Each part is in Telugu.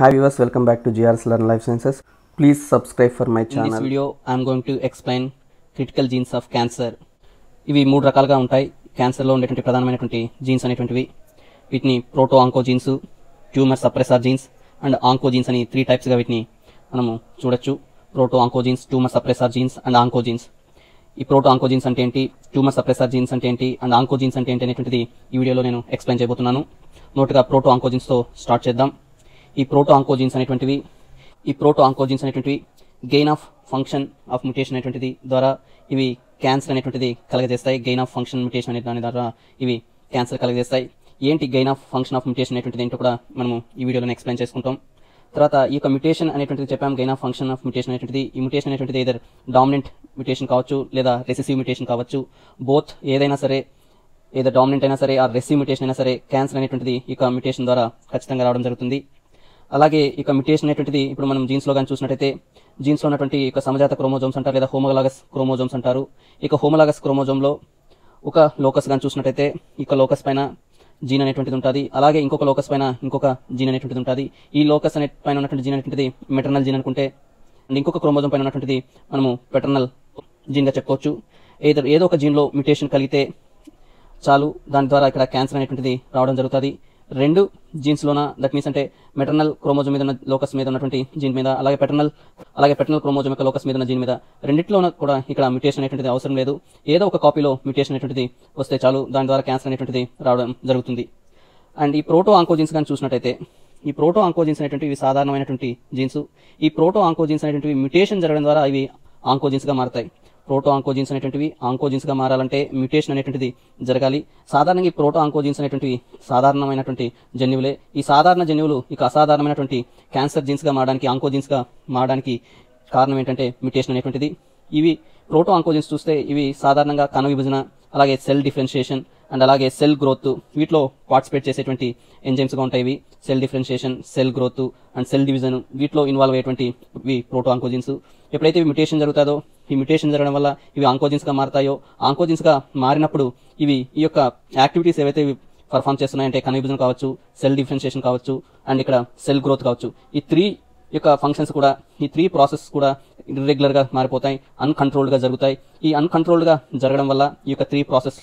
Hi viewers, welcome back to GRS Learn Life Sciences. Please subscribe for my In this channel. video, I am going to explain critical genes of cancer. ఇవి మూడు రకాలుగా ఉంటాయి. క్యాన్సర్లో ఉండేటువంటి ప్రధానమైనటువంటి జీన్స్ అనేటువంటివి. వీటిని proto onco genes tumour suppressor genes and onco genes అని త్రీ టైప్స్గా వీటిని మనము చూడొచ్చు. Proto onco genes tumour suppressor genes and onco genes ఈ ప్రోటో ఆంకో జీన్స్ అంటే ఏంటి? ట్యూమర్ సప్రెసర్ జీన్స్ అంటే ఏంటి? అండ్ ఆంకో జీన్స్ అంటే ఏంటి అనేటువంటిది ఈ వీడియోలో నేను ఎక్స్ప్లెయిన్ చేయబోతున్నాను. నోటుగా ప్రోటో ఆంకో జీన్స్తో స్టార్ట్ చేద్దాం. ఈ ప్రోటో ఆంకోజీన్స్ అనేటువంటివి ఈ ప్రోటో ఆంకోజీన్స్ అనేటువంటివి gain of function of mutation అనేటువంటిది ద్వారా ఇవి క్యాన్సర్ అనేటువంటిది కలగజేస్తాయి. గెయిన్ ఆఫ్ ఫంక్షన్ మ్యుటేషన్ అనే దాని ద్వారా ఇవి క్యాన్సర్ కలగజేస్తాయి. ఏంటి gain of function of mutation అనేటువంటిది ఏంటో కూడా మనము ఈ వీడియోలో ఎక్స్ప్లెయిన్ చేసుకుంటాం. తర్వాత ఈ యొక్క మ్యుటేషన్ అనేటువంటిది చెప్పాం gain of function of mutation అనేటువంటిది. ఈ మ్యుటేషన్ అనేటువంటిది ఏదర్ డామినెంట్ మ్యుటేషన్ కావచ్చు లేదా రెసిసివ్ మ్యుటేషన్ కావచ్చు. బోత్ ఏదైనా సరే ఏదో డామినెంట్ అయినా సరే ఆ రెసివ్ మ్యుటేషన్ అయినా సరే క్యాన్సర్ అనేటువంటిది ఈ యొక్క మ్యుటేషన్ ద్వారా ఖచ్చితంగా రావడం జరుగుతుంది. అలాగే ఇక మ్యుటేషన్ అనేటువంటిది ఇప్పుడు మనం జీన్స్లో కానీ చూసినట్టయితే జీన్స్లో ఉన్నటువంటి ఇక సమజాత క్రోమోజోమ్స్ అంటారు లేదా హోమోలాగస్ క్రోమోజోమ్స్ అంటారు. ఇక హోమోలాగస్ క్రోమోజోమ్లో ఒక లోకస్ కానీ చూసినట్టయితే ఇక లోకస్ పైన జీన్ అనేటువంటిది ఉంటుంది. అలాగే ఇంకొక లోకస్ పైన ఇంకొక జీన్ అనేటువంటిది ఉంటుంది. ఈ లోకస్ అనే పైన ఉన్నటువంటి జీన్ అనేటువంటిది మెటర్నల్ జీన్ అనుకుంటే అండ్ ఇంకొక క్రోమోజోమ్ పైన ఉన్నటువంటిది మనము పెటర్నల్ జీన్గా చెప్పుకోవచ్చు. ఏదో ఏదో ఒక జీన్లో మ్యుటేషన్ కలిగితే చాలు. దాని ద్వారా ఇక్కడ క్యాన్సర్ అనేటువంటిది రావడం జరుగుతుంది. రెండు జీన్స్ లోన? దట్ మీన్స్ అంటే మెటర్నల్ క్రోమోజోమ్ మీద ఉన్న లోకస్ మీద ఉన్నటువంటి జీన్ మీద అలాగే పెటర్నల్ అలాగే పెటర్నల్ క్రోమోజోమ్ యొక్క లోకస్ మీద ఉన్న జీన్ మీద. రెండిట్లోన కూడా ఇక్కడ మ్యూటేషన్ అనేటువంటిది అవసరం లేదు. ఏదో ఒక కాపీలో మ్యూటేషన్ అనేటువంటిది వస్తే చాలు. దాని ద్వారా క్యాన్సర్ అనేటువంటిది రావడం జరుగుతుంది. అండ్ ఈ ప్రోటో ఆంకోజిన్స్ కానీ చూసినట్టయితే ఈ ప్రోటో ఆంకోజీన్స్ అనేటువంటివి సాధారణమైనటువంటి జీన్స్ ఈ ప్రోటో ఆంకోజిన్స్ అనేటువంటివి మ్యూటేషన్ జరగడం ద్వారా ఇవి ఆంకోజీన్స్గా మారతాయి. ప్రోటో ఆంకోజిన్స్ అనేటువంటివి ఆంకోజిన్స్గా మారాలంటే మ్యూటేషన్ అనేటువంటిది జరగాలి. సాధారణంగా ఈ ప్రోటో ఆంకోజిన్స్ అనేటువంటివి సాధారణమైనటువంటి జన్యువులే. ఈ సాధారణ జన్యువులు ఇక అసాధారణమైనటువంటి క్యాన్సర్ జీన్స్గా మారడానికి ఆంకోజిన్స్గా మారడానికి కారణం ఏంటంటే మ్యూటేషన్ అనేటువంటిది. ఇవి ప్రోటో ఆంకోజిన్స్ చూస్తే ఇవి సాధారణంగా కణ విభజన అలాగే సెల్ డిఫరెన్షియేషన్ అండ్ అలాగే సెల్ గ్రోత్ వీటిలో పార్టిసిపేట్ చేసేటువంటి ఎంజైమ్స్గా ఉంటాయి ఇవి. Cell differentiation cell growth and cell division వీటిలో ఇన్వాల్వ్ అయ్యేటువంటి ఇవి ప్రోటో ఆంకోజిన్స్ ఎప్పుడైతే ఇవి మ్యుటేషన్ జరుగుతుందో ఈ మ్యుటేషన్ జరగడం వల్ల ఇవి ఆంకోజిన్స్గా మారతాయో ఆంకోజిన్స్గా మారినప్పుడు ఇవి ఈ యొక్క యాక్టివిటీస్ ఏవైతే పర్ఫామ్ చేస్తున్నాయంటే కణ విభజన కావచ్చు సెల్ డిఫరెన్షియేషన్ కావచ్చు అండ్ ఇక్కడ సెల్ గ్రోత్ కావచ్చు. ఈ త్రీ యొక్క ఫంక్షన్స్ కూడా ఈ త్రీ ప్రాసెస్ కూడా ఇర్రెగ్యులర్గా మారిపోతాయి అన్కంట్రోల్డ్గా జరుగుతాయి. ఈ అన్కంట్రోల్డ్గా జరగడం వల్ల ఈ యొక్క త్రీ ప్రాసెస్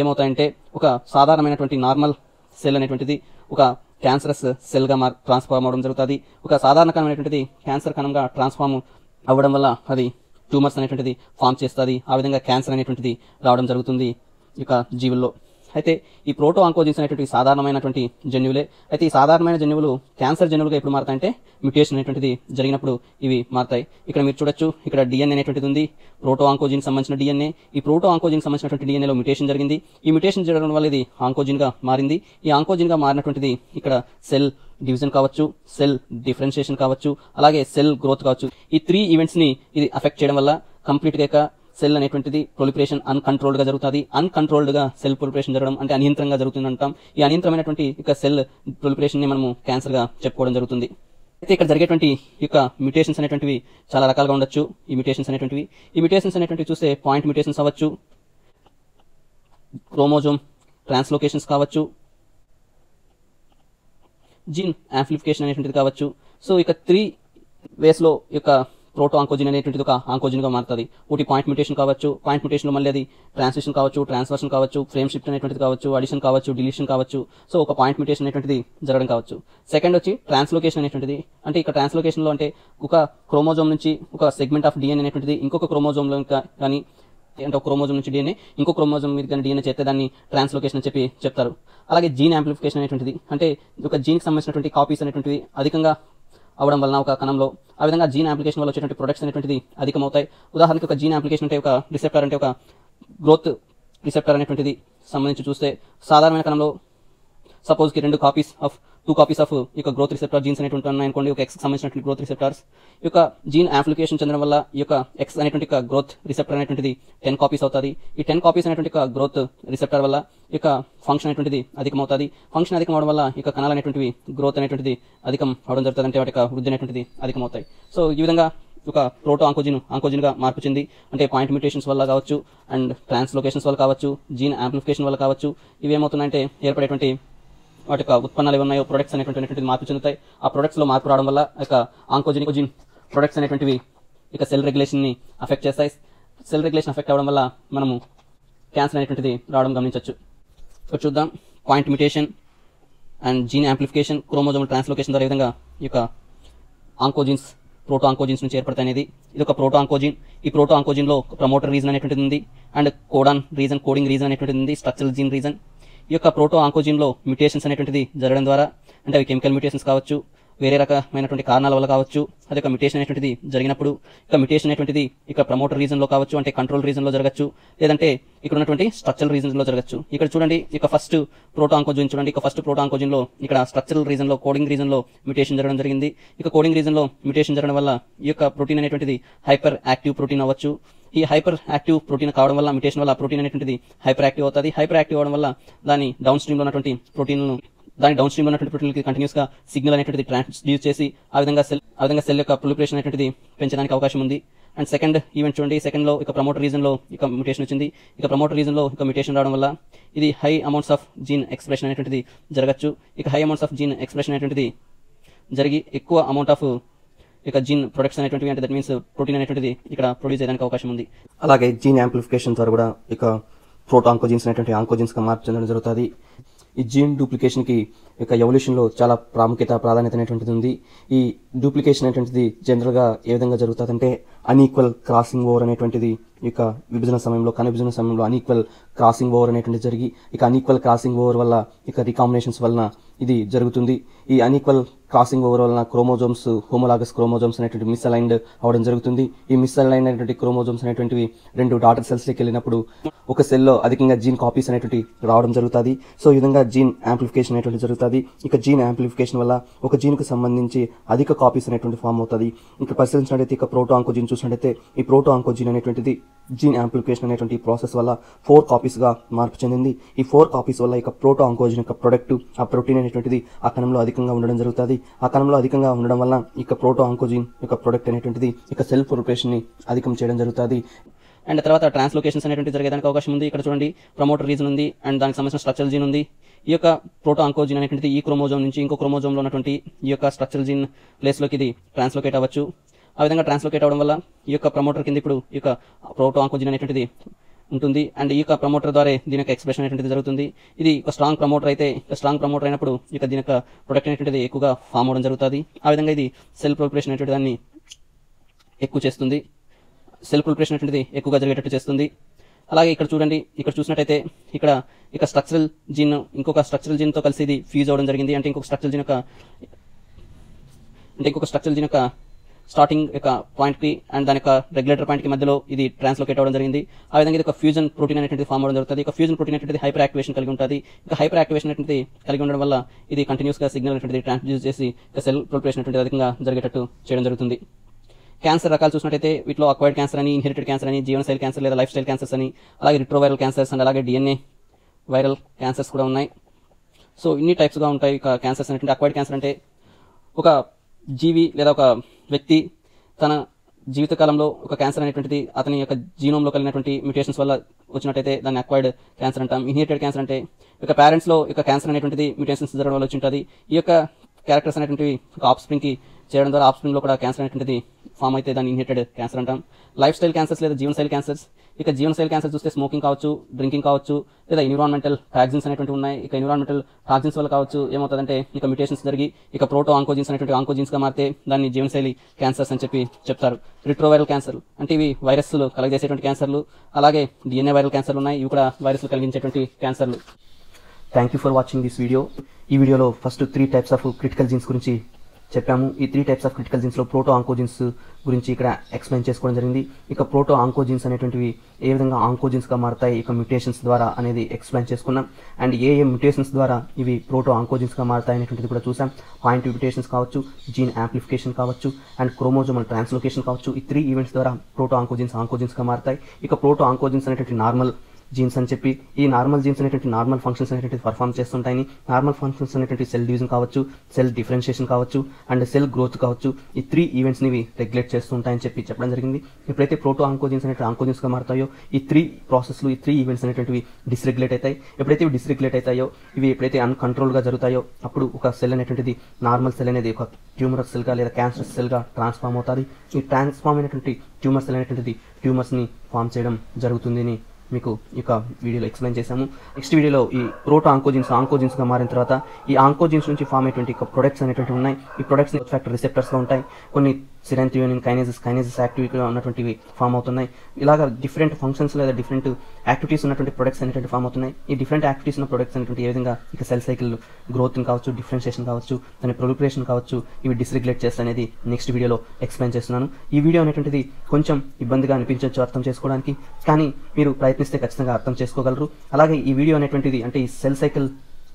ఏమవుతాయంటే ఒక సాధారణమైనటువంటి నార్మల్ సెల్ అనేటువంటిది ఒక క్యాన్సరస్ సెల్గా మార్ ట్రాన్స్ఫార్మ్ అవడం జరుగుతుంది. ఒక సాధారణ కణమైనటువంటిది క్యాన్సర్ కణంగా ట్రాన్స్ఫార్మ్ అవ్వడం వల్ల అది ట్యూమర్స్ అనేటువంటిది ఫామ్ చేస్తుంది. ఆ విధంగా క్యాన్సర్ అనేటువంటిది రావడం జరుగుతుంది ఈ యొక్క జీవుల్లో. అయితే ఈ ప్రోటో ఆంకోజిన్స్ అనేటువంటి సాధారణమైనటువంటి జన్యువులే. అయితే ఈ సాధారణమైన జన్యువులు క్యాన్సర్ జన్యువులుగా ఎప్పుడు మారతాయంటే మ్యుటేషన్ అనేటువంటిది జరిగినప్పుడు ఇవి మారతాయి. ఇక్కడ మీరు చూడొచ్చు ఇక్కడ డిఎన్ఏ అనేటువంటిది ఉంది ప్రోటో ఆంకోజిన్ సంబంధించిన డిఎన్ఏ. ఈ ప్రోటో ఆంకోజిన్ సంబంధించినటువంటి డిఎన్ఏలో మ్యుటేషన్ జరిగింది. ఈ మ్యుటేషన్ జరగడం వల్ల ఇది ఆంకోజిన్గా మారింది. ఈ ఆంకోజిన్గా మారినటువంటిది ఇక్కడ సెల్ డివిజన్ కావచ్చు సెల్ డిఫరెన్షియేషన్ కావచ్చు అలాగే సెల్ గ్రోత్ కావచ్చు. ఈ త్రీ ఈవెంట్స్ని ఇది అఫెక్ట్ చేయడం వల్ల కంప్లీట్గా సెల్ అనేటువంటిది ప్రొలిపరేషన్ అన్కంట్రోల్డ్గా జరుగుతుంది. అన్కంట్రోల్డ్గా సెల్ ప్రొలిపరేషన్ జరగడం అంటే అనియంత్రంగా జరుగుతుంది అంటాం ఈ అనియంత్రమైనటువంటి యొక్క సెల్ ప్రొలిపరేషన్ని మనము క్యాన్సర్గా చెప్పుకోవడం జరుగుతుంది. అయితే ఇక్కడ జరిగేటువంటి యొక్క మ్యూటేషన్స్ అనేటువంటివి చాలా రకాలుగా ఉండొచ్చు. ఈ మ్యూటేషన్స్ అనేటువంటివి. ఈ మ్యూటేషన్స్ అనేటువంటివి చూస్తే పాయింట్ మ్యూటేషన్స్ అవ్వచ్చు. క్రోమోజోమ్ ట్రాన్స్లోకేషన్స్ కావచ్చు. జీన్ యాంప్లిఫికేషన్ అనేటువంటిది కావచ్చు. సో ఇక త్రీ వేస్లో యొక్క ప్రోటో ఆంకోజిన్ అనేటువంటిది ఒక ఆంకోజిన్గా మారుతుంది. ఒకటి పాయింట్ మ్యూటేషన్ కావచ్చు పాయింట్ మ్యూటేషన్లో మళ్ళీ అది ట్రాన్స్లేషన్ కావచ్చు ట్రాన్స్వర్షన్ కావచ్చు ఫ్రేమ్ షిఫ్ట్ అనేటువంటిది కావచ్చు అడిషన్ కావచ్చు డిలీషన్ కావచ్చు. సో ఒక పాయింట్ మ్యూటేషన్ అనేటువంటిది జరగడం కావచ్చు. సెకండ్ వచ్చి ట్రాన్స్లోకేషన్ అనేటువంటిది. అంటే ఇక్కడ ట్రాన్స్లోకేషన్లో అంటే ఒక క్రోమోజోమ్ నుంచి ఒక సెగ్మెంట్ ఆఫ్ డిఎన్ అనేటువంటిది ఇంకొక క్రోమోజోమ్లో కానీ అంటే ఒక క్రోమోజోమ్ నుంచి డిఎన్ఏ ఇంకో క్రోమోజోమ్ మీద కానీ డిఎన్ఏ చేస్తే దాన్ని ట్రాన్స్లోకేషన్ అని చెప్పి చెప్తారు. అలాగే జీన్ యాంప్లిఫికేషన్ అనేటువంటిది. అంటే ఒక జీన్కి సంబంధించినటువంటి కాపీస్ అనేటువంటివి అధికంగా అవడం వలన ఒక కణంలో ఆ విధంగా జీన్ అప్లికేషన్ వల్ల వచ్చేటువంటి ప్రొడక్ట్స్ అనేటువంటిది అధికమవుతాయి. ఉదాహరణకి ఒక జీన్ అప్లికేషన్ అంటే ఒక రిసెప్టర్ అంటే ఒక గ్రోత్ రిసెప్టర్ అనేటువంటిది సంబంధించి చూస్తే సాధారణమైన కణంలో సపోజ్కి రెండు copies of two copies of ఈ యొక్క గ్రోత్ రిసెప్టర్ జీన్స్ అనేటువంటి ఉన్నాయనుకోండి ఒక ఎక్స్ సంబంధించినటువంటి గ్రోత్ రిసెప్టర్స్ ఈ యొక్క జీన్ అప్లికేషన్ చెందడం వల్ల ఈ యొక్క ఎక్స్ అనేటువంటి గ్రోత్ రిసెప్టర్ అనేటువంటిది టెన్ కాపీస్ అవుతుంది. ఈ టెన్ కాపీస్ అనేటువంటి గ్రోత్ రిసెప్టర్ వల్ల ఈ యొక్క ఫంక్షన్ అనేటువంటిది అధికమవుతుంది. ఫంక్షన్ అధికం అవడం వల్ల ఈ యొక్క కణాలు అనేటువంటివి గ్రోత్ అనేటువంటిది అధికం అవడం జరుగుతుంది అంటే వాటి యొక్క వృద్ధి అనేటువంటిది అధికమవుతాయి. సో ఈ విధంగా ఒక ప్రోటో ఆంకోజిన్ ఆంకోజిన్గా మార్పు చెంది అంటే పాయింట్ మ్యూటేషన్స్ వల్ల కావచ్చు అండ్ ట్రాన్స్లోకేషన్స్ వల్ల కావచ్చు జీన్ యాంప్లిఫికేషన్ వల్ల కావచ్చు ఇవి ఏమవుతున్నాయంటే ఏర్పడేటువంటి వాటి యొక్క ఉత్పన్నాలు ఉన్నాయో ప్రొడక్ట్స్ అనేటువంటి మార్పు చెందుతాయి. ఆ ప్రొడక్ట్స్లో మార్పు రావడం వల్ల యొక్క ఆంకోజిన్ ప్రొడక్ట్స్ అనేటువంటివి ఇక సెల్ రెగ్యులేషన్ని అఫెక్ట్ చేస్తాయి. సెల్ రెగ్యులేషన్ అఫెక్ట్ అవ్వడం వల్ల మనము క్యాన్సర్ అనేటువంటిది రావడం గమనించవచ్చు. ఇక్కడ చూద్దాం. Point mutation and gene amplification chromosomal translocation ద్వారా విధంగా ఈ యొక్క ఆంకోజిన్స్ ప్రోటో ఆంకోజిన్స్ నుంచి ఏర్పడతాయి అనేది. ఇది ఒక ప్రోటో ఆంకోజిన్ ఈ ప్రోటో ఆంకోజిన్లో ప్రమోటర్ రీజన్ అనేటువంటిది ఉంది. And codon region coding region అనేటువంటిది ఉంది. స్ట్రక్చరల్ జీన్ రీజన్ ఈ యొక్క ప్రోటో ఆంకోజిన్లో మ్యూటేషన్స్ అనేటువంటిది జరగడం ద్వారా అంటే అవి కెమికల్ మ్యూటేషన్స్ కావచ్చు వేరే రకమైనటువంటి కారణాల వల్ల కావచ్చు అదొక ఒక మ్యూటేషన్ అనేటువంటిది జరిగినప్పుడు ఇక మ్యూటేషన్ అనేటువంటిది ఇక్కడ ప్రమోటర్ రీజన్లో కావచ్చు అంటే కంట్రోల్ రీజన్లో జరగచ్చు లేదంటే ఇక్కడ ఉన్నటువంటి స్ట్రక్చరల్ రీజన్లో జరగచ్చు. ఇక్కడ చూడండి ఇక ఫస్ట్ ప్రోటాంకోజన్ చూడండి ఇక ఫస్ట్ ప్రోటాంకోజన్లో ఇక్కడ స్ట్రక్చరల్ రీజన్లో కోడింగ్ రీజన్లో మ్యూటేషన్ జరగడం జరిగింది. ఇక కోడింగ్ రీజన్లో మ్యూటేషన్ జరగడం వల్ల ఈ యొక్క ప్రోటీన్ అనేటువంటిది హైపర్ యాక్టివ్ ప్రోటీన్ అవ్వచ్చు. ఈ హైపర్ యాక్టివ్ ప్రోటీన్ కావడం వల్ల మ్యూటేషన్ వల్ల ప్రోటీన్ అనేటువంటిది హైపర్ యాక్టివ్ అవుతుంది. హైపర్ యాక్టివ్ అవడం వల్ల దాని డౌన్ స్ట్రీమ్లో ఉన్నటువంటి ప్రోటీన్లను దాని డౌన్ స్ట్రీమ్ ఉన్నటువంటి ప్రోటీన్కి కంటిన్యూస్గా సిగ్నల్ అనేటువంటిది ట్రాన్స్డ్యూస్ చేసి ఆ విధంగా సెల్ ఆ విధంగా సెల్ యొక్క ప్రొలిపరేషన్ అనేటువంటిది పెంచడానికి అవకాశం ఉంది. అండ్ సెకండ్ ఈవెంట్ చూడండి సెకండ్లో ఇక ప్రమోటర్ రీజన్లో ఇక మ్యూటేషన్ వచ్చింది. ఇక ప్రమోటర్ రీజన్లో ఇక మ్యూటేషన్ రావడం వల్ల ఇది high amounts of gene expression అనేటువంటిది జరగచ్చు. ఇక high amounts of gene expression అనేటువంటిది జరిగి ఎక్కువ అమౌంట్ ఆఫ్ ఇక జీన్ ప్రొడక్ట్స్ అనేటువంటివి అంటే దట్ మీన్స్ ప్రోటీన్ అనేటువంటిది ఇక్కడ ప్రొడ్యూస్ చేయడానికి అవకాశం ఉంది. అలాగే జీన్ యాంప్లిఫికేషన్ ద్వారా కూడా ఇక ప్రోటో ఆంకోజిన్స్ అనేటువంటి ఆంకోజిన్స్గా చెందడం జరుగుతుంది. ఈ జీన్ డూప్లికేషన్కి ఎవల్యూషన్లో లో చాలా ప్రాముఖ్యత ప్రాధాన్యత అనేటువంటిది ఉంది. ఈ డూప్లికేషన్ అనేటువంటిది జనరల్గా ఏ విధంగా జరుగుతుందంటే అన్ఈక్వల్ క్రాసింగ్ ఓవర్ అనేటువంటిది ఇక విభజన సమయంలో కణ విభజన సమయంలో అన్ఈక్వల్ క్రాసింగ్ ఓవర్ అనేటువంటిది జరిగి ఇక అన్ఈక్వల్ క్రాసింగ్ ఓవర్ వల్ల ఇక రికాంబినేషన్స్ వలన ఇది జరుగుతుంది. ఈ అన్ఈక్వల్ క్రాసింగ్ ఓవర్ వలన క్రోమోజోమ్స్ హోమోలాగస్ క్రోమోజోమ్స్ అనేటువంటి మిస్ అలైన్డ్ అవడం జరుగుతుంది. ఈ మిస్ అలైన్ అయినటువంటి క్రోమోజోమ్స్ అనేటువంటివి రెండు డాటర్ సెల్స్లోకి వెళ్ళినప్పుడు ఒక సెల్లో అధికంగా జీన్ కాపీస్ అనేటువంటి రావడం జరుగుతుంది. సో ఈ విధంగా జీన్ యాంప్లిఫికేషన్ అనేటువంటి జరుగుతుంది. ఇక జీన్ యాంప్లిఫికేషన్ వల్ల ఒక జీన్కు సంబంధించి అధిక కాపీస్ అనేటువంటి ఫామ్ అవుతుంది. ఇంకా పరిశీలించినట్టయితే ఇక ప్రోటో చూసినట్లయితే చూసినట్టయితే ఈ ప్రోటో ఆంకోజీన్ అనేటువంటిది జీన్ ఆంప్లికేషన్ అనేటువంటి ప్రాసెస్ వల్ల ఫోర్ కాపీస్గా మార్పు చెందింది. ఈ ఫోర్ కాపీస్ వల్ల ఇక ప్రోటో ఆంకోజిన్ యొక్క ప్రొడక్ట్ ఆ ప్రోటీన్ అనేటువంటిది ఆ కణంలో అధికంగా ఉండడం జరుగుతుంది. ఆ కణంలో అధికంగా ఉండడం వల్ల ఇక ప్రోటో ఆంకోజిన్ యొక్క ప్రొడక్ట్ అనేటువంటిది ఇక సెల్ఫ్ ప్రొపరేషన్ని అధికం చేయడం జరుగుతుంది. అండ్ తర్వాత ట్రాన్స్లోకేషన్స్ అనేటువంటి జరిగేదానికి అవకాశం ఉంది. ఇక్కడ చూడండి ప్రమోటర్ రీజన్ ఉంది అండ్ దానికి సంబంధించిన స్ట్రక్చర్ జీన్ ఉంది. ఈ యొక్క ప్రోటో ఆంకోజిన్ అనేటువంటిది ఈ క్రోమోజోమ్ నుంచి ఇంకో క్రోమోజోమ్లో ఉన్నటువంటి ఈ యొక్క స్ట్రక్చర్ జీన్ ప్లేస్లోకి ఇది ట్రాన్స్లోకేట్ అవ్వచ్చు. ఆ విధంగా ట్రాన్స్లోకేట్ అవడం వల్ల ఈ యొక్క ప్రమోటర్ కింద ఇప్పుడు ఈ యొక్క ప్రోటో ఆంకోజిన్ అనేటువంటిది ఉంటుంది. అండ్ ఈ యొక్క ప్రమోటర్ ద్వారా దీని యొక్క ఎక్స్ప్రెషన్ అనేటువంటిది జరుగుతుంది. ఇది ఒక స్ట్రాంగ్ ప్రమోటర్ అయితే స్ట్రాంగ్ ప్రమోటర్ అయినప్పుడు ఇక దీని యొక్క ప్రొడక్ట్ అనేటువంటిది ఎక్కువగా ఫామ్ అవడం జరుగుతుంది. ఆ విధంగా ఇది సెల్ ప్రొపరేషన్ అనేటువంటి దాన్ని ఎక్కువ చేస్తుంది. సెల్ ప్రొపరేషన్ అనేటువంటిది ఎక్కువగా జరిగేటట్టు చేస్తుంది. అలాగే ఇక్కడ చూడండి ఇక్కడ చూసినట్టయితే ఇక్కడ ఇక స్ట్రక్చరల్ జీన్ ఇంకొక స్ట్రక్చరల్ జీన్తో కలిసి ఇది ఫ్యూజ్ అవ్వడం జరిగింది. అంటే ఇంకొక స్ట్రక్చరల్ జీన్ యొక్క అంటే ఇంకొక స్ట్రక్చరల్ జీన్ యొక్క స్టార్టింగ్ యొక్క పాయింట్కి అండ్ దాని యొక్క రెగ్యులేటర్ పాయింట్కి మధ్యలో ఇది ట్రాన్స్లోకేట్ అవ్వడం జరిగింది. ఆ విధంగా ఇది ఒక ఫ్యూజన్ ప్రోటీన్ అనేటువంటి ఫామ్ అవడం జరుగుతుంది. ఒక ఫ్యూజన్ ప్రోటీన్ అనేటువంటి హైపర్ యాక్టివేషన్ కలిగి ఉంటుంది. ఇక హైపర్ యాక్టివేషన్ అనేటువంటి కలిగి ఉండడం వల్ల ఇది కంటిన్యూస్గా సిగ్నల్ అనేటువంటి ట్రాన్స్డ్యూస్ చేసి సెల్ ప్రొపరేషన్ అనేటువంటి అధికంగా జరిగేటట్టు చేయడం జరుగుతుంది. క్యాన్సర్ రకాలు చూసినట్టయితే వీటిలో అక్వైర్డ్ క్యాన్సర్ అని ఇన్హెరిటెడ్ క్యాన్సర్ అని జీవనశైలి క్యాన్సర్ లేదా లైఫ్ స్టైల్ క్యాన్సర్స్ అని అలాగే రిట్రోవైరల్ క్యాన్సర్స్ అండ్ అలాగే డిఎన్ఏ వైరల్ క్యాన్సర్స్ కూడా ఉన్నాయి. సో ఇన్ని టైప్స్గా ఉంటాయి ఇక క్యాన్సర్స్ అనేటువంటి. అక్వైర్డ్ క్యాన్సర్ అంటే ఒక జీవి లేదా ఒక వ్యక్తి తన జీవితకాలంలో ఒక క్యాన్సర్ అనేటువంటిది అతని యొక్క జీనోమ్లో కలిగినటువంటి మ్యూటేషన్స్ వల్ల వచ్చినట్టయితే దాన్ని అక్వైర్డ్ క్యాన్సర్ అంటాం. ఇన్హెరిటెడ్ క్యాన్సర్ అంటే యొక్క పేరెంట్స్లో యొక్క క్యాన్సర్ అనేటువంటిది మ్యూటేషన్స్ జరగడం వల్ల వచ్చి ఉంటుంది ఈ యొక్క క్యారెక్టర్స్ అనేటువంటివి ఒక ఆఫ్ స్ప్రింగ్కి చేయడం ద్వారా ఆఫ్లో కూడా క్యాన్సర్ అనేటువంటిది ఫామ్ అయితే దాన్ని ఇన్హెరిటెడ్ క్యాన్సర్ అంటాం. లైఫ్ స్టైల్ క్యాన్సర్స్ లేదా జీవనశైలి క్యాన్సర్స్ ఇక జీవనశైలి క్యాన్సర్ చూస్తే స్మోకింగ్ కావచ్చు డ్రింకింగ్ కావచ్చు లేదా ఎన్విరాన్మెంటల్ టాక్సిన్స్ అనేటువంటి ఉన్నాయి. ఇక ఎన్విరాన్మెంటల్ టాక్సిన్స్ వల్ల కావచ్చు ఏమవుతుందంటే ఇక మ్యూటేషన్స్ జరిగి ఇక ప్రోటో ఆంకోజిన్స్ అనేటువంటి ఆంకోజిన్స్గా మారితే దాన్ని జీవనశైలి క్యాన్సర్స్ అని చెప్పి చెప్తారు. రిట్రోవైరల్ క్యాన్సర్ అంటే ఇవి వైరస్లు కలగజేసేటువంటి క్యాన్సర్లు అలాగే డిఎన్ఏ వైరల్ క్యాన్సర్లు ఉన్నాయి. ఇవి కూడా వైరస్లు కలిగించేటువంటి క్యాన్సర్లు thank you for watching this video ఈ వీడియోలో first three types of critical genes గురించి చెప్పాము. ఈ త్రీ టైప్స్ ఆఫ్ క్రిటికల్ జీన్స్లో ప్రోటో ఆంకోజిన్స్ గురించి ఇక్కడ ఎక్స్ప్లెయిన్ చేసుకోవడం జరిగింది. ఇక ప్రోటో ఆంకోజిన్స్ అనేటువంటివి ఏ విధంగా ఆంకోజిన్స్గా మారతాయి ఇక మ్యూటేషన్స్ ద్వారా అనేది ఎక్స్ప్లెయిన్ చేసుకున్నాం. అండ్ ఏ ఏ మ్యూటేషన్స్ ద్వారా ఇవి ప్రోటో ఆంకోజిన్స్గా మారుతాయి మారతాయి అనేటువంటిది కూడా చూసాం. పాయింట్ మ్యూటేషన్స్ కావచ్చు జీన్ యాంప్లిఫికేషన్ కావచ్చు అండ్ క్రోమోజోమల్ ట్రాన్స్లోకేషన్ కావచ్చు. ఈ త్రీ ఈవెంట్స్ ద్వారా ప్రోటో ఆంకోజిన్స్ ఆంకోజిన్స్గా మారుతాయి. ఇక ప్రోటో ఆంకోజిన్స్ అనేటువంటి నార్మల్ జీన్స్ అని చెప్పి ఈ నార్మల్ జీన్స్ అనేటువంటి నార్మల్ ఫంక్షన్స్ అనేటువంటి పర్ఫామ్ చేస్తుంటాయి నార్మల్ ఫంక్షన్స్ అనేటువంటి సెల్ డివిజన్ కావచ్చు సెల్ డిఫరెన్షియేషన్ కావచ్చు అండ్ సెల్ గ్రోత్ కావచ్చు ఈ త్రీ ఈవెంట్స్ని ఇవి రెగ్యులేట్ చేస్తూ ఉంటాయని చెప్పి చెప్పడం జరిగింది. ఎప్పుడైతే ప్రోటో ఆంకోజీన్స్ అనేటువంటి ఆంకోజీన్స్గా మారుతాయో ఈ త్రీ ప్రాసెస్లు ఈ త్రీ ఈవెంట్స్ అనేటువంటివి డిస్రెగ్యులేట్ అవుతాయి. ఎప్పుడైతే ఇవి డిస్రెగ్యులేట్ అవుతాయో ఇవి ఎప్పుడైతే అన్కంట్రోల్గా జరుగుతాయో అప్పుడు ఒక సెల్ అనేటువంటిది నార్మల్ సెల్ అనేది ఒక ట్యూమర్ సెల్గా లేదా క్యాన్సర్ సెల్గా ట్రాన్స్ఫార్మ్ అవుతుంది. ఈ ట్రాన్స్ఫార్మ్ అయినటువంటి ట్యూమర్ సెల్ అనేటువంటిది ట్యూమర్స్ని ఫామ్ చేయడం జరుగుతుంది అని మీకు ఈ యొక్క వీడియోలో ఎక్స్ప్లెయిన్ చేశాము. నెక్స్ట్ వీడియోలో ఈ ప్రోటో ఆంకోజిన్స్ ఆంకోజిన్స్గా మారిన తర్వాత ఈ ఆంకోజిన్స్ నుంచి ఫామ్ అయ్యేటువంటి ప్రొడక్ట్స్ అనేటువంటి ఉన్నాయి. ఈ ప్రొడక్ట్స్ ఫ్యాక్టర్ రిసెప్టర్స్లో ఉంటాయి. కొన్ని సిరెంథియోనిన్ కైనేజెస్ కైనేజెస్ యాక్టివిటీగా ఉన్నటువంటివి ఫామ్ అవుతున్నాయి. ఇలాగ డిఫరెంట్ ఫంక్షన్స్ లేదా డిఫరెంట్ యాక్టివిటీస్ ఉన్నటువంటి ప్రొడక్ట్స్ అనేటువంటి ఫామ్ అవుతున్నాయి. ఈ డిఫరెంట్ యాక్టివిటీస్ ఉన్న ప్రొడక్ట్స్ అనేటువంటి ఏ విధంగా ఇక సెల్ సైకిల్ గ్రోత్ కావచ్చు డిఫరెన్షియేషన్ కావచ్చు దాని ప్రొలిపరేషన్ కావచ్చు ఇవి డిస్రెగ్యులేట్ చేస్తా అనేది నెక్స్ట్ వీడియోలో ఎక్స్ప్లెయిన్ చేస్తున్నాను. ఈ వీడియో అనేటువంటిది కొంచెం ఇబ్బందిగా అనిపించవచ్చు అర్థం చేసుకోవడానికి కానీ మీరు ప్రయత్నిస్తే ఖచ్చితంగా అర్థం చేసుకోగలరు. అలాగే ఈ వీడియో అనేటువంటిది అంటే ఈ సెల్ సైకిల్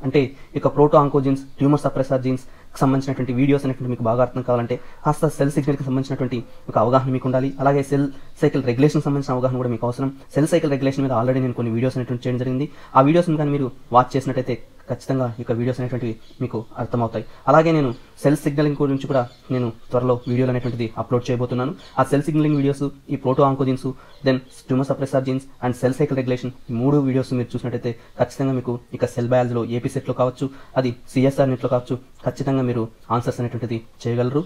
అంటే ఇక proto oncogenes tumour suppressor genes సంబంధించినటువంటి వీడియోస్ అనేటువంటి మీకు బాగా అర్థం కావాలంటే కాస్త సెల్ సిగ్నల్కి సంబంధించినటువంటి ఒక అవగాహన మీకు ఉండాలి. అలాగే సెల్ సైకిల్ రెగ్యులేషన్ సంబంధించిన అవగాహన కూడా మీకు అవసరం. సెల్ సైకిల్ రెగ్యులేషన్ మీద ఆల్రెడీ నేను కొన్ని వీడియోస్ అనేటువంటి చేయడం జరిగింది. ఆ వీడియోస్ని కానీ మీరు వాచ్ చేసినట్టయితే ఖచ్చితంగా ఈ వీడియోస్ అనేటువంటివి మీకు అర్థమవుతాయి. అలాగే నేను సెల్ సిగ్నలింగ్ గురించి కూడా నేను త్వరలో వీడియోలు అనేటువంటిది అప్లోడ్ చేయబోతున్నాను. ఆ సెల్ సిగ్నలింగ్ వీడియోస్ ఈ proto oncogenes then tumour suppressor genes and cell cycle regulation ఈ మూడు వీడియోస్ మీరు చూసినట్టయితే ఖచ్చితంగా మీకు ఇక సెల్ బయాలజీలో ఏపీ సెట్లో కావచ్చు అది సిఎస్ఆర్ నెట్లో కావచ్చు ఖచ్చితంగా మీరు ఆన్సర్స్ అనేటువంటిది చేయగలరు.